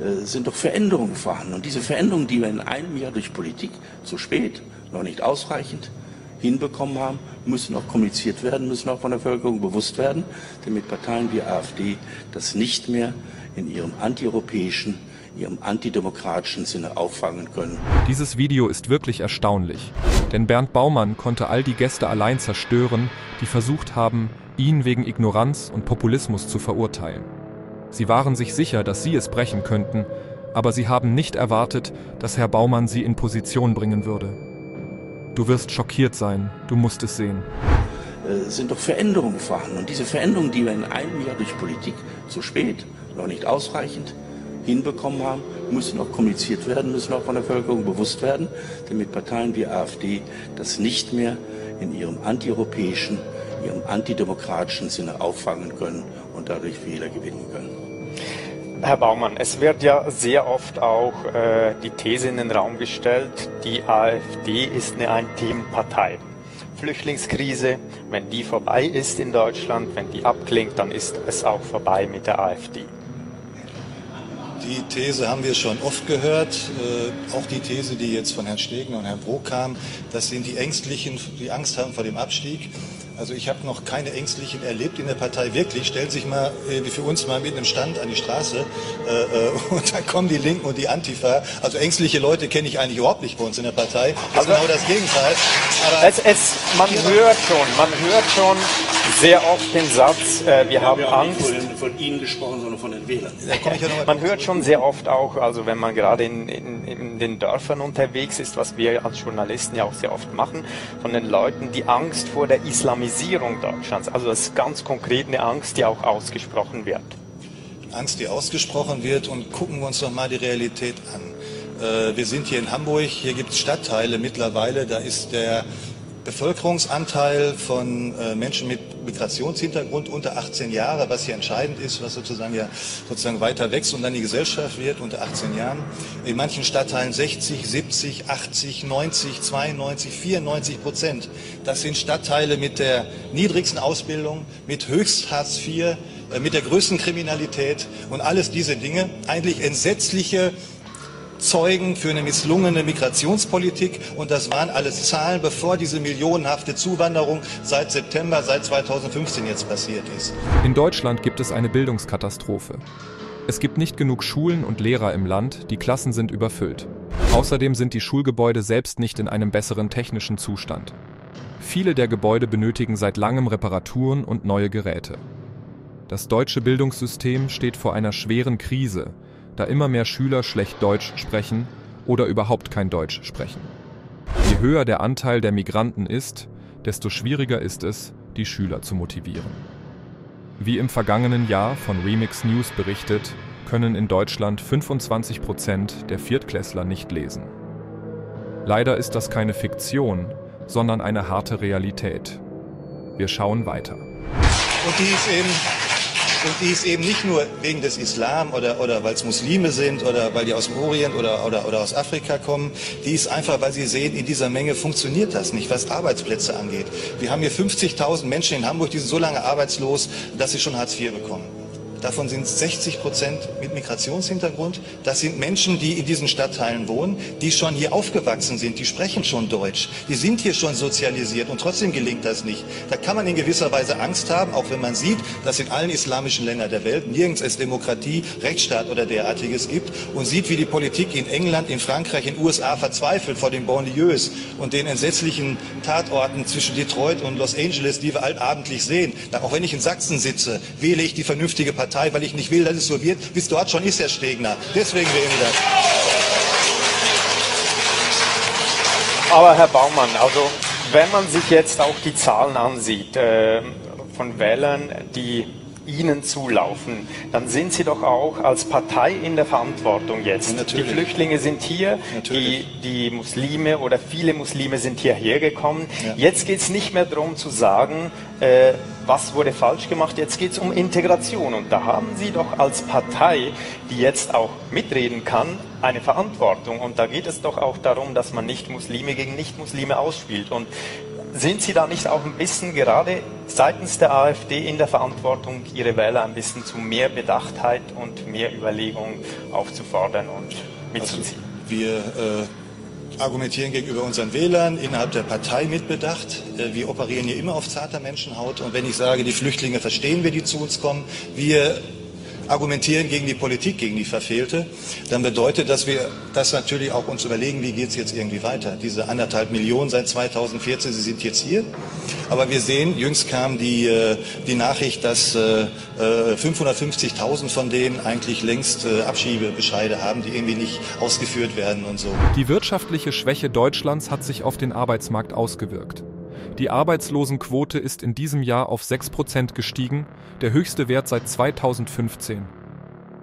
äh, sind doch Veränderungen vorhanden. Und diese Veränderungen, die wir in einem Jahr durch Politik zu spät, noch nicht ausreichend hinbekommen haben, müssen auch kommuniziert werden, müssen auch von der Bevölkerung bewusst werden, damit Parteien wie AfD das nicht mehr in ihrem antieuropäischen, ihrem antidemokratischen Sinne auffangen können. Dieses Video ist wirklich erstaunlich, denn Bernd Baumann konnte all die Gäste allein zerstören, die versucht haben, ihn wegen Ignoranz und Populismus zu verurteilen. Sie waren sich sicher, dass sie es brechen könnten, aber sie haben nicht erwartet, dass Herr Baumann sie in Position bringen würde. Du wirst schockiert sein, du musst es sehen. Äh, sind doch Veränderungen vorhanden. Und diese Veränderungen, die wir in einem Jahr durch Politik zu spät, noch nicht ausreichend hinbekommen haben, müssen auch kommuniziert werden, müssen auch von der Bevölkerung bewusst werden, damit Parteien wie AfD das nicht mehr in ihrem antieuropäischen, ihrem antidemokratischen Sinne auffangen können und dadurch Wähler gewinnen können. Herr Baumann, es wird ja sehr oft auch äh, die These in den Raum gestellt, die AfD ist eine Ein-Themen-Partei. Flüchtlingskrise, wenn die vorbei ist in Deutschland, wenn die abklingt, dann ist es auch vorbei mit der AfD. Die These haben wir schon oft gehört, äh, auch die These, die jetzt von Herrn Stegen und Herrn Brok kam, das sind die Ängstlichen, die Angst haben vor dem Abstieg. Also ich habe noch keine Ängstlichen erlebt in der Partei wirklich. Stellen Sie sich mal äh, wie für uns mal mit einem Stand an die Straße äh, äh, und dann kommen die Linken und die Antifa. Also ängstliche Leute kenne ich eigentlich überhaupt nicht bei uns in der Partei. Das also ist genau das Gegenteil. Aber es, es, man hört schon, man hört schon sehr oft den Satz, äh, wir haben Angst. Nicht von Ihnen gesprochen, sondern von den Wählern. man hört schon sehr oft auch, also wenn man gerade in, in, in den Dörfern unterwegs ist, was wir als Journalisten ja auch sehr oft machen, von den Leuten die Angst vor der Islamisierung Deutschlands. Also das ist ganz konkret eine Angst, die auch ausgesprochen wird. Angst, die ausgesprochen wird und gucken wir uns doch mal die Realität an. Äh, wir sind hier in Hamburg, hier gibt es Stadtteile mittlerweile, da ist der Bevölkerungsanteil von äh, Menschen mit Migrationshintergrund unter 18 Jahre, was hier entscheidend ist, was sozusagen ja sozusagen weiter wächst und dann die Gesellschaft wird unter 18 Jahren. In manchen Stadtteilen 60, 70, 80, 90, 92, 94 Prozent. Das sind Stadtteile mit der niedrigsten Ausbildung, mit höchst Hartz IV, äh, mit der größten Kriminalität und alles diese Dinge. Eigentlich entsetzliche Zeugen für eine misslungene Migrationspolitik. Und das waren alles Zahlen, bevor diese millionenhafte Zuwanderung seit September, seit 2015 jetzt passiert ist. In Deutschland gibt es eine Bildungskatastrophe. Es gibt nicht genug Schulen und Lehrer im Land, die Klassen sind überfüllt. Außerdem sind die Schulgebäude selbst nicht in einem besseren technischen Zustand. Viele der Gebäude benötigen seit langem Reparaturen und neue Geräte. Das deutsche Bildungssystem steht vor einer schweren Krise, da immer mehr Schüler schlecht Deutsch sprechen oder überhaupt kein Deutsch sprechen. Je höher der Anteil der Migranten ist, desto schwieriger ist es, die Schüler zu motivieren. Wie im vergangenen Jahr von Remix News berichtet, können in Deutschland 25 Prozent der Viertklässler nicht lesen. Leider ist das keine Fiktion, sondern eine harte Realität. Wir schauen weiter. Und die ist eben und die ist eben nicht nur wegen des Islam oder, oder weil es Muslime sind oder weil die aus dem Orient oder, oder, oder aus Afrika kommen. Die ist einfach, weil sie sehen, in dieser Menge funktioniert das nicht, was Arbeitsplätze angeht. Wir haben hier 50.000 Menschen in Hamburg, die sind so lange arbeitslos, dass sie schon Hartz IV bekommen. Davon sind 60 Prozent mit Migrationshintergrund. Das sind Menschen, die in diesen Stadtteilen wohnen, die schon hier aufgewachsen sind, die sprechen schon Deutsch, die sind hier schon sozialisiert und trotzdem gelingt das nicht. Da kann man in gewisser Weise Angst haben, auch wenn man sieht, dass in allen islamischen Ländern der Welt nirgends es Demokratie, Rechtsstaat oder derartiges gibt und sieht, wie die Politik in England, in Frankreich, in den USA verzweifelt vor den Banlieues und den entsetzlichen Tatorten zwischen Detroit und Los Angeles, die wir allabendlich sehen. Auch wenn ich in Sachsen sitze, wähle ich die vernünftige Partei Partei, weil ich nicht will, dass es so wird, es dort schon ist, Herr Stegner. Deswegen wählen wir das. Aber Herr Baumann, also wenn man sich jetzt auch die Zahlen ansieht äh, von Wählern, die Ihnen zulaufen, dann sind Sie doch auch als Partei in der Verantwortung jetzt. Natürlich. Die Flüchtlinge sind hier, die, die Muslime oder viele Muslime sind hierher gekommen. Ja. Jetzt geht es nicht mehr darum zu sagen, äh, was wurde falsch gemacht, jetzt geht es um Integration. Und da haben Sie doch als Partei, die jetzt auch mitreden kann, eine Verantwortung. Und da geht es doch auch darum, dass man nicht Muslime gegen Nicht-Muslime ausspielt. Und sind Sie da nicht auch ein bisschen gerade seitens der AfD in der Verantwortung, Ihre Wähler ein bisschen zu mehr Bedachtheit und mehr Überlegung aufzufordern und mitzuziehen? Also wir äh, argumentieren gegenüber unseren Wählern innerhalb der Partei mitbedacht. Äh, wir operieren hier immer auf zarter Menschenhaut. Und wenn ich sage, die Flüchtlinge verstehen wir, die zu uns kommen, wir argumentieren gegen die Politik, gegen die verfehlte, dann bedeutet, dass wir das natürlich auch uns überlegen, wie geht es jetzt irgendwie weiter. Diese anderthalb Millionen seit 2014, sie sind jetzt hier. Aber wir sehen, jüngst kam die, äh, die Nachricht, dass 550.000 äh, von denen eigentlich längst äh, Abschiebebescheide haben, die irgendwie nicht ausgeführt werden und so. Die wirtschaftliche Schwäche Deutschlands hat sich auf den Arbeitsmarkt ausgewirkt. Die Arbeitslosenquote ist in diesem Jahr auf 6% gestiegen, der höchste Wert seit 2015.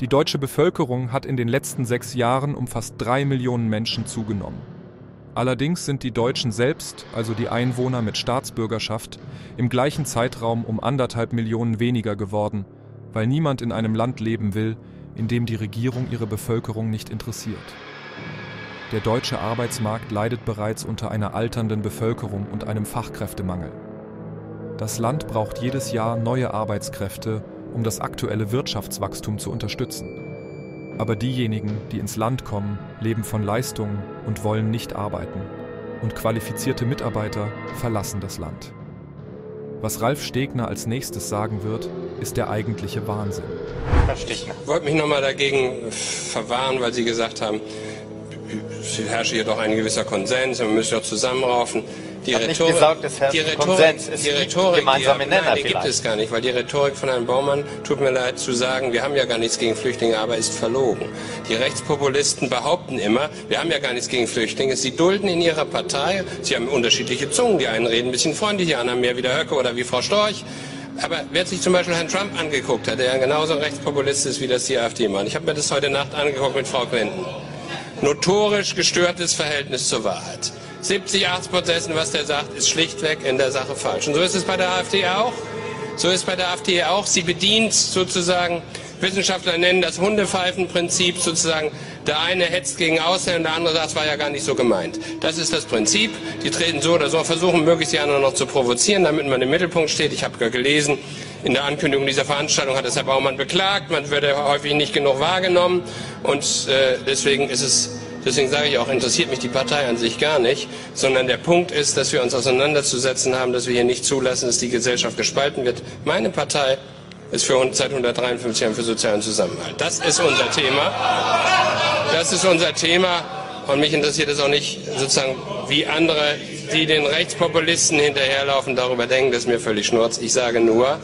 Die deutsche Bevölkerung hat in den letzten sechs Jahren um fast drei Millionen Menschen zugenommen. Allerdings sind die Deutschen selbst, also die Einwohner mit Staatsbürgerschaft, im gleichen Zeitraum um anderthalb Millionen weniger geworden, weil niemand in einem Land leben will, in dem die Regierung ihre Bevölkerung nicht interessiert. Der deutsche Arbeitsmarkt leidet bereits unter einer alternden Bevölkerung und einem Fachkräftemangel. Das Land braucht jedes Jahr neue Arbeitskräfte, um das aktuelle Wirtschaftswachstum zu unterstützen. Aber diejenigen, die ins Land kommen, leben von Leistungen und wollen nicht arbeiten. Und qualifizierte Mitarbeiter verlassen das Land. Was Ralf Stegner als nächstes sagen wird, ist der eigentliche Wahnsinn. Herr Stegner. Ich wollte mich nochmal dagegen verwahren, weil Sie gesagt haben, herrsche hier doch ein gewisser Konsens, man müsse doch zusammenraufen. Die Rhetorik, gesagt, es die Rhetorik, es die Rhetorik, gemeinsame die, Nenner nein, die gibt es gar nicht, weil die Rhetorik von Herrn Baumann, tut mir leid zu sagen, wir haben ja gar nichts gegen Flüchtlinge, aber ist verlogen. Die Rechtspopulisten behaupten immer, wir haben ja gar nichts gegen Flüchtlinge. Sie dulden in ihrer Partei, sie haben unterschiedliche Zungen, die einen reden ein bisschen freundlich, die anderen mehr wie der Höcke oder wie Frau Storch. Aber wer sich zum Beispiel Herrn Trump angeguckt hat, der ja genauso Rechtspopulist ist, wie das die AfD macht. Ich habe mir das heute Nacht angeguckt mit Frau Clinton notorisch gestörtes Verhältnis zur Wahrheit. 70, 80 Prozent, was der sagt, ist schlichtweg in der Sache falsch. Und so ist es bei der AfD auch. So ist bei der AfD auch. Sie bedient sozusagen, Wissenschaftler nennen das Hundepfeifenprinzip sozusagen. Der eine hetzt gegen Ausländer, der andere sagt, es war ja gar nicht so gemeint. Das ist das Prinzip. Die treten so oder so, versuchen möglichst die anderen noch zu provozieren, damit man im Mittelpunkt steht. Ich habe gelesen, in der Ankündigung dieser Veranstaltung hat es Herr Baumann beklagt, man würde häufig nicht genug wahrgenommen und äh, deswegen ist es Deswegen sage ich auch, interessiert mich die Partei an sich gar nicht, sondern der Punkt ist, dass wir uns auseinanderzusetzen haben, dass wir hier nicht zulassen, dass die Gesellschaft gespalten wird. Meine Partei ist für uns seit 153 Jahren für sozialen Zusammenhalt. Das ist unser Thema. Das ist unser Thema. Und mich interessiert es auch nicht, sozusagen, wie andere, die den Rechtspopulisten hinterherlaufen, darüber denken. Das ist mir völlig schnurz. Ich sage nur,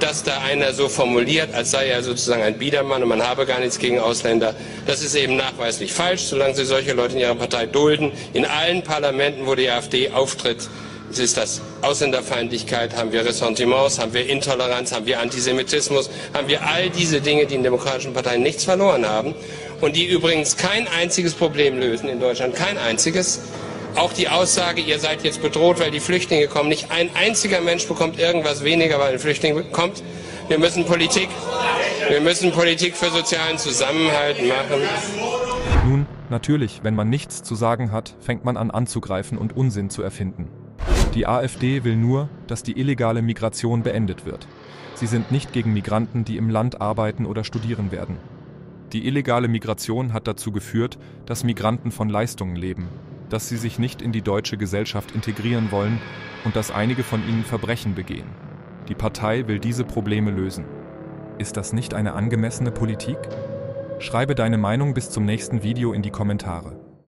dass da einer so formuliert, als sei er sozusagen ein Biedermann und man habe gar nichts gegen Ausländer. Das ist eben nachweislich falsch, solange Sie solche Leute in Ihrer Partei dulden. In allen Parlamenten, wo die AfD auftritt, ist das Ausländerfeindlichkeit, haben wir Ressentiments, haben wir Intoleranz, haben wir Antisemitismus, haben wir all diese Dinge, die in demokratischen Parteien nichts verloren haben und die übrigens kein einziges Problem lösen in Deutschland, kein einziges. Auch die Aussage, ihr seid jetzt bedroht, weil die Flüchtlinge kommen. Nicht ein einziger Mensch bekommt irgendwas weniger, weil ein Flüchtling kommt. Wir müssen Politik, wir müssen Politik für sozialen Zusammenhalt machen. Nun, natürlich, wenn man nichts zu sagen hat, fängt man an anzugreifen und Unsinn zu erfinden. Die AfD will nur, dass die illegale Migration beendet wird. Sie sind nicht gegen Migranten, die im Land arbeiten oder studieren werden. Die illegale Migration hat dazu geführt, dass Migranten von Leistungen leben, dass sie sich nicht in die deutsche Gesellschaft integrieren wollen und dass einige von ihnen Verbrechen begehen. Die Partei will diese Probleme lösen. Ist das nicht eine angemessene Politik? Schreibe deine Meinung bis zum nächsten Video in die Kommentare.